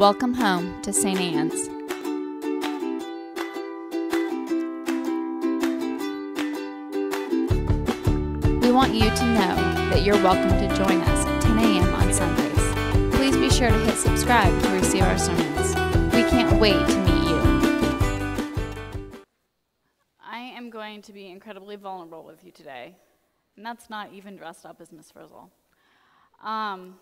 Welcome home to St. Anne's. We want you to know that you're welcome to join us at 10 a.m. on Sundays. Please be sure to hit subscribe to receive our sermons. We can't wait to meet you. I am going to be incredibly vulnerable with you today, and that's not even dressed up as Miss Frizzle. Um,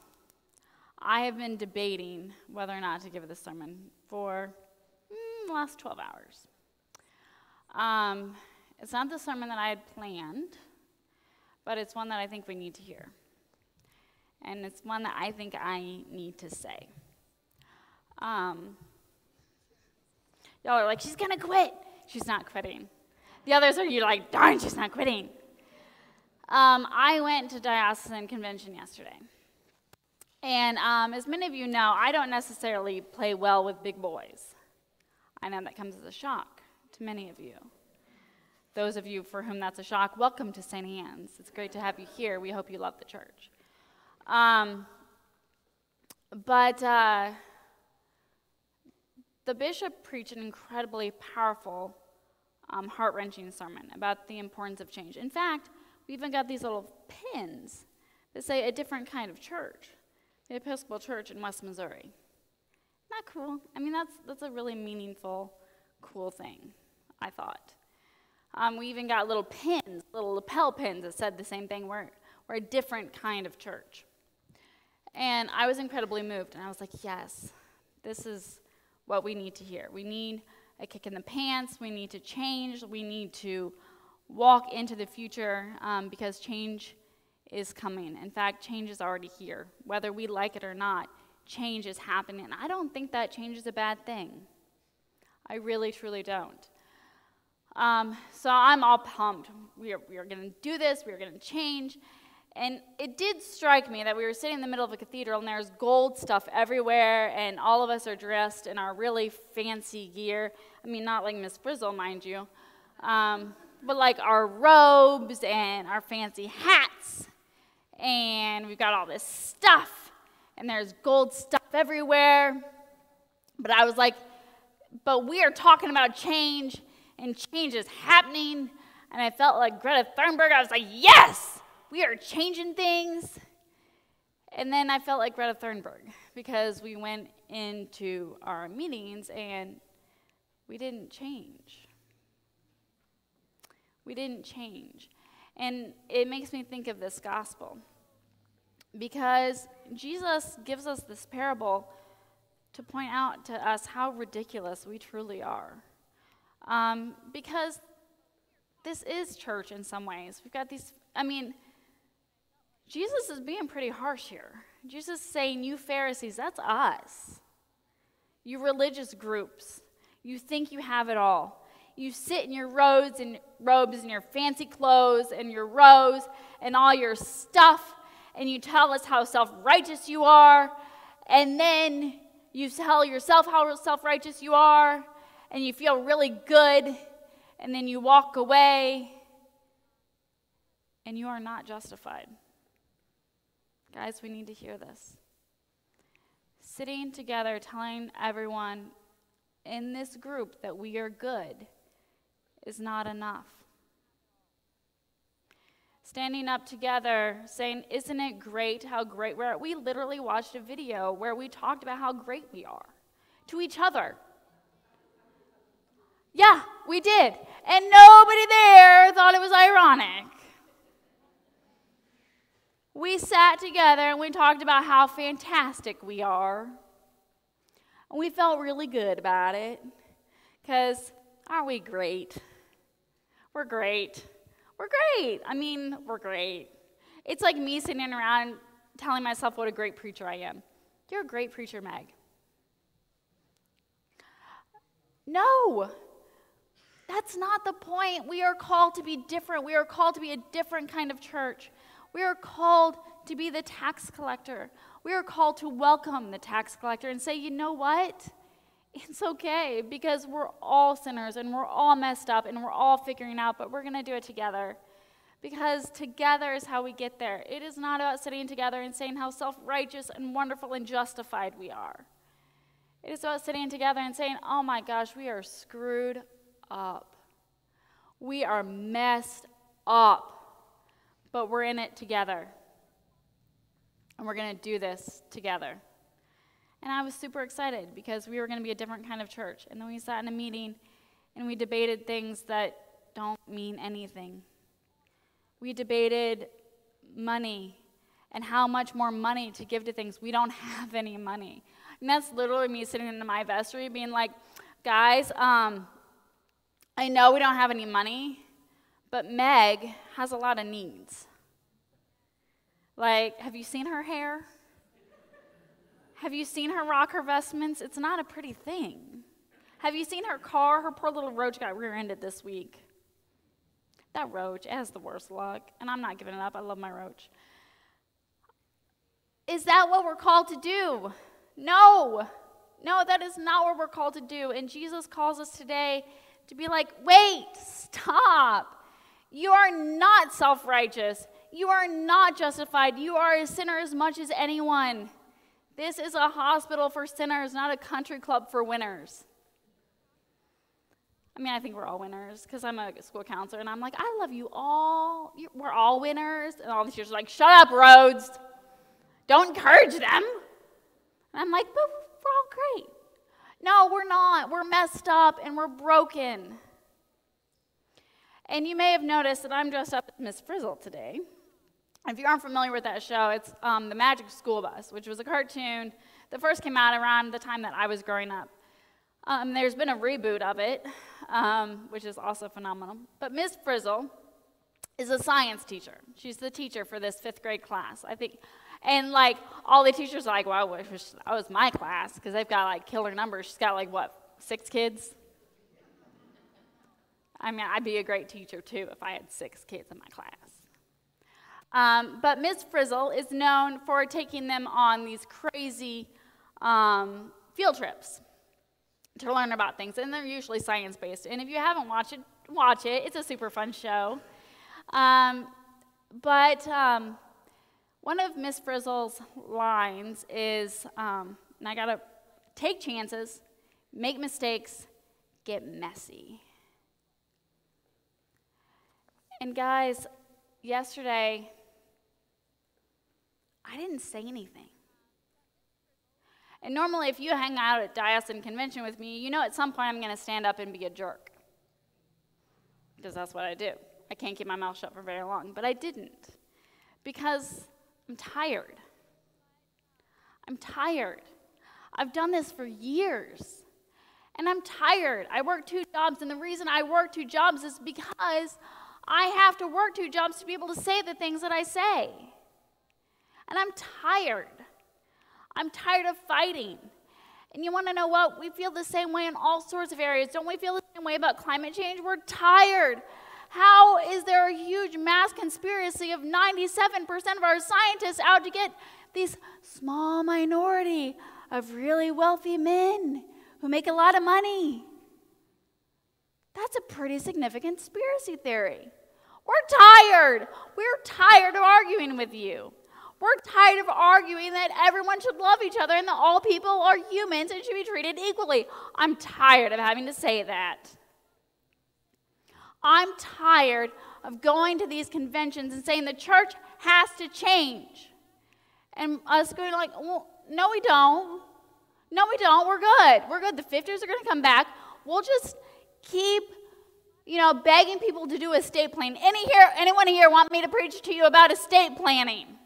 I have been debating whether or not to give this sermon for mm, the last 12 hours. Um, it's not the sermon that I had planned, but it's one that I think we need to hear. And it's one that I think I need to say. Um, y'all are like, she's going to quit. She's not quitting. The others are you like, darn, she's not quitting. Um, I went to diocesan convention yesterday. And um, as many of you know, I don't necessarily play well with big boys. I know that comes as a shock to many of you. Those of you for whom that's a shock, welcome to St. Anne's. It's great to have you here. We hope you love the church. Um, but uh, the bishop preached an incredibly powerful, um, heart wrenching sermon about the importance of change. In fact, we even got these little pins that say a different kind of church the Episcopal Church in West Missouri. Not cool. I mean, that's, that's a really meaningful, cool thing, I thought. Um, we even got little pins, little lapel pins that said the same thing. We're, we're a different kind of church. And I was incredibly moved, and I was like, yes, this is what we need to hear. We need a kick in the pants. We need to change. We need to walk into the future um, because change is coming. In fact, change is already here. Whether we like it or not, change is happening. I don't think that change is a bad thing. I really, truly don't. Um, so I'm all pumped. We are, we are going to do this, we are going to change. And it did strike me that we were sitting in the middle of a cathedral and there's gold stuff everywhere, and all of us are dressed in our really fancy gear. I mean, not like Miss Frizzle, mind you, um, but like our robes and our fancy hats and we've got all this stuff, and there's gold stuff everywhere. But I was like, but we are talking about change, and change is happening. And I felt like Greta Thunberg. I was like, yes, we are changing things. And then I felt like Greta Thunberg because we went into our meetings and we didn't change. We didn't change. And it makes me think of this gospel because Jesus gives us this parable to point out to us how ridiculous we truly are. Um, because this is church in some ways. We've got these, I mean, Jesus is being pretty harsh here. Jesus is saying, You Pharisees, that's us. You religious groups, you think you have it all you sit in your robes and robes and your fancy clothes and your rows and all your stuff and you tell us how self-righteous you are and then you tell yourself how self-righteous you are and you feel really good and then you walk away and you are not justified. Guys, we need to hear this. Sitting together, telling everyone in this group that we are good is not enough. Standing up together, saying, Isn't it great how great we are? We literally watched a video where we talked about how great we are to each other. Yeah, we did. And nobody there thought it was ironic. We sat together and we talked about how fantastic we are. And we felt really good about it because aren't we great? We're great. We're great. I mean, we're great. It's like me sitting around telling myself what a great preacher I am. You're a great preacher, Meg. No, that's not the point. We are called to be different. We are called to be a different kind of church. We are called to be the tax collector. We are called to welcome the tax collector and say, you know what? It's okay because we're all sinners and we're all messed up and we're all figuring out, but we're going to do it together. Because together is how we get there. It is not about sitting together and saying how self righteous and wonderful and justified we are. It is about sitting together and saying, oh my gosh, we are screwed up. We are messed up, but we're in it together. And we're going to do this together. And I was super excited because we were going to be a different kind of church. And then we sat in a meeting and we debated things that don't mean anything. We debated money and how much more money to give to things. We don't have any money. And that's literally me sitting in my vestry being like, guys, um, I know we don't have any money, but Meg has a lot of needs. Like, have you seen her hair? Have you seen her rock her vestments? It's not a pretty thing. Have you seen her car? Her poor little roach got rear ended this week. That roach has the worst luck, and I'm not giving it up. I love my roach. Is that what we're called to do? No. No, that is not what we're called to do. And Jesus calls us today to be like, wait, stop. You are not self righteous. You are not justified. You are a sinner as much as anyone. This is a hospital for sinners, not a country club for winners. I mean, I think we're all winners because I'm a school counselor and I'm like, I love you all. We're all winners. And all the teachers are like, shut up, Rhodes. Don't encourage them. And I'm like, but we're all great. No, we're not. We're messed up and we're broken. And you may have noticed that I'm dressed up as Miss Frizzle today. If you aren't familiar with that show, it's um, The Magic School Bus, which was a cartoon that first came out around the time that I was growing up. Um, there's been a reboot of it, um, which is also phenomenal. But Miss Frizzle is a science teacher. She's the teacher for this fifth grade class. I think, and like all the teachers are like, well, I wish that was my class because they've got like killer numbers. She's got like what, six kids? I mean, I'd be a great teacher too if I had six kids in my class. Um, but Ms. Frizzle is known for taking them on these crazy um, field trips to learn about things, and they're usually science based. And if you haven't watched it, watch it. It's a super fun show. Um, but um, one of Miss Frizzle's lines is, um, and I gotta take chances, make mistakes, get messy. And guys, yesterday I didn't say anything. And normally, if you hang out at diocesan convention with me, you know at some point I'm going to stand up and be a jerk. Because that's what I do. I can't keep my mouth shut for very long. But I didn't. Because I'm tired. I'm tired. I've done this for years. And I'm tired. I work two jobs. And the reason I work two jobs is because I have to work two jobs to be able to say the things that I say. And I'm tired. I'm tired of fighting. And you want to know what? We feel the same way in all sorts of areas. Don't we feel the same way about climate change? We're tired. How is there a huge mass conspiracy of 97% of our scientists out to get these small minority of really wealthy men who make a lot of money? That's a pretty significant conspiracy theory. We're tired. We're tired of arguing with you. We're tired of arguing that everyone should love each other and that all people are humans and should be treated equally. I'm tired of having to say that. I'm tired of going to these conventions and saying the church has to change. And us going like, well, no, we don't. No, we don't. We're good. We're good. The 50s are going to come back. We'll just keep, you know, begging people to do estate planning. Any here, anyone here want me to preach to you about estate planning?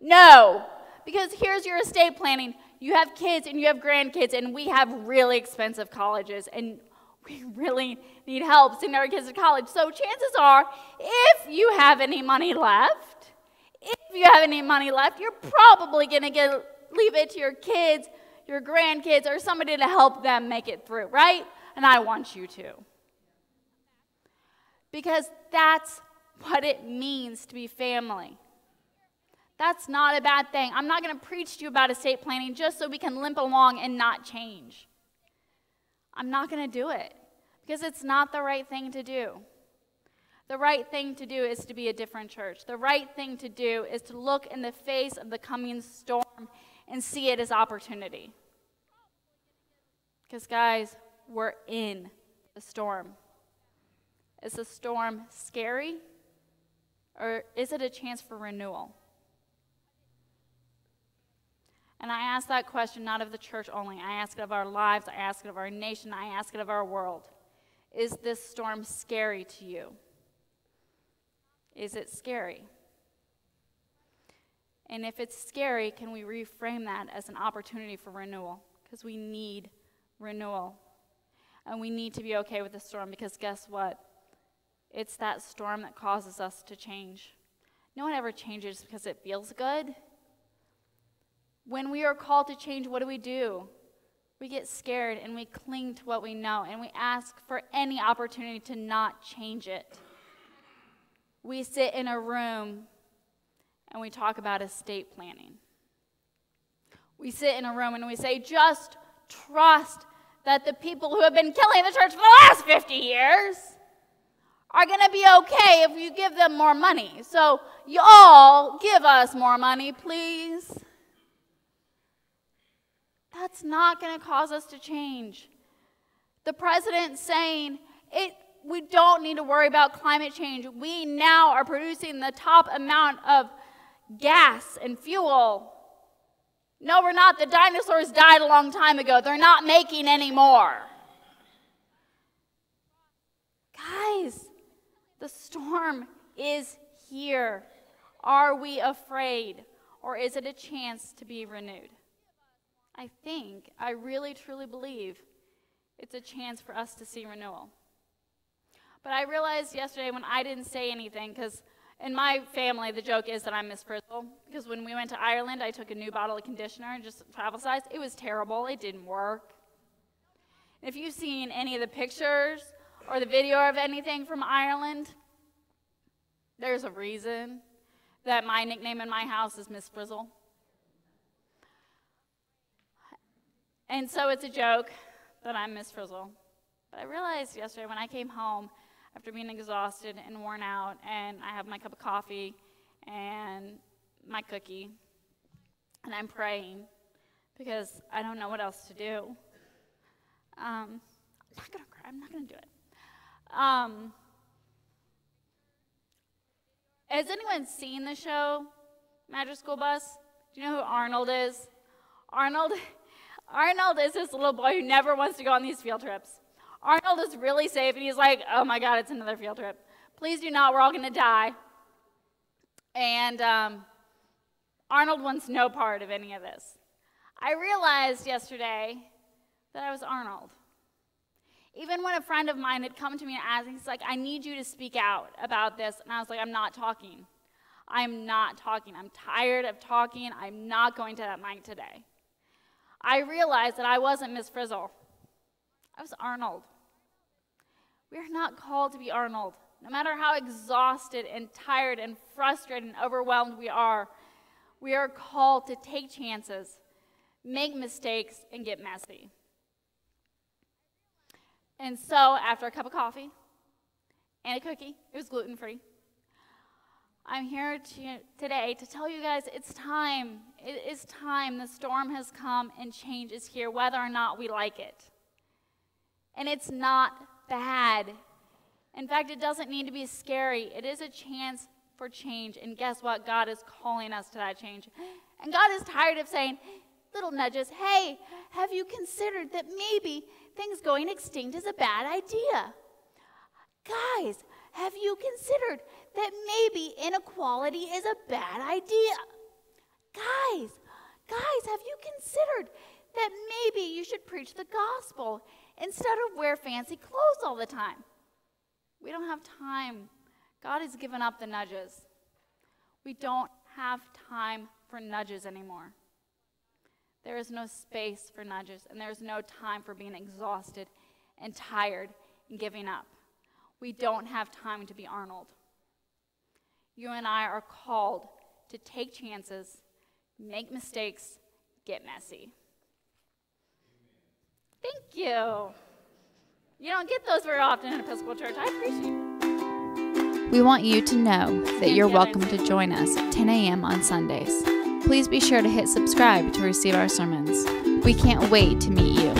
No, because here's your estate planning. You have kids and you have grandkids, and we have really expensive colleges, and we really need help sending our kids to college. So, chances are, if you have any money left, if you have any money left, you're probably going to get leave it to your kids, your grandkids, or somebody to help them make it through, right? And I want you to. Because that's what it means to be family. That's not a bad thing. I'm not going to preach to you about estate planning just so we can limp along and not change. I'm not going to do it because it's not the right thing to do. The right thing to do is to be a different church. The right thing to do is to look in the face of the coming storm and see it as opportunity. Because, guys, we're in the storm. Is the storm scary? Or is it a chance for renewal? And I ask that question not of the church only. I ask it of our lives. I ask it of our nation. I ask it of our world. Is this storm scary to you? Is it scary? And if it's scary, can we reframe that as an opportunity for renewal? Because we need renewal. And we need to be okay with the storm because guess what? It's that storm that causes us to change. No one ever changes because it feels good. When we are called to change, what do we do? We get scared and we cling to what we know and we ask for any opportunity to not change it. We sit in a room and we talk about estate planning. We sit in a room and we say, just trust that the people who have been killing the church for the last 50 years are going to be okay if you give them more money. So, y'all, give us more money, please. That's not going to cause us to change. The president saying it we don't need to worry about climate change. We now are producing the top amount of gas and fuel. No, we're not. The dinosaurs died a long time ago. They're not making any more. Guys, the storm is here. Are we afraid? Or is it a chance to be renewed? I think, I really truly believe it's a chance for us to see renewal. But I realized yesterday when I didn't say anything, because in my family, the joke is that I'm Miss Frizzle. Because when we went to Ireland, I took a new bottle of conditioner, and just travel size. It was terrible, it didn't work. If you've seen any of the pictures or the video of anything from Ireland, there's a reason that my nickname in my house is Miss Frizzle. And so it's a joke that I'm Miss Frizzle. But I realized yesterday when I came home after being exhausted and worn out, and I have my cup of coffee and my cookie, and I'm praying because I don't know what else to do. Um, I'm not gonna cry. I'm not gonna do it. Um, has anyone seen the show Magic School Bus? Do you know who Arnold is? Arnold Arnold is this little boy who never wants to go on these field trips. Arnold is really safe, and he's like, oh my God, it's another field trip. Please do not, we're all going to die. And um, Arnold wants no part of any of this. I realized yesterday that I was Arnold. Even when a friend of mine had come to me and asked, he's like, I need you to speak out about this. And I was like, I'm not talking. I'm not talking. I'm tired of talking. I'm not going to that mic today. I realized that I wasn't Miss Frizzle. I was Arnold. We are not called to be Arnold. No matter how exhausted and tired and frustrated and overwhelmed we are, we are called to take chances, make mistakes, and get messy. And so, after a cup of coffee and a cookie, it was gluten free. I'm here to, today to tell you guys it's time. It is time. The storm has come and change is here, whether or not we like it. And it's not bad. In fact, it doesn't need to be scary. It is a chance for change. And guess what? God is calling us to that change. And God is tired of saying little nudges hey, have you considered that maybe things going extinct is a bad idea? Guys, have you considered that maybe inequality is a bad idea? Guys, guys, have you considered that maybe you should preach the gospel instead of wear fancy clothes all the time? We don't have time. God has given up the nudges. We don't have time for nudges anymore. There is no space for nudges, and there is no time for being exhausted and tired and giving up. We don't have time to be Arnold. You and I are called to take chances, make mistakes, get messy. Thank you. You don't get those very often in Episcopal Church. I appreciate it. We want you to know that you're welcome to join us at 10 a.m. on Sundays. Please be sure to hit subscribe to receive our sermons. We can't wait to meet you.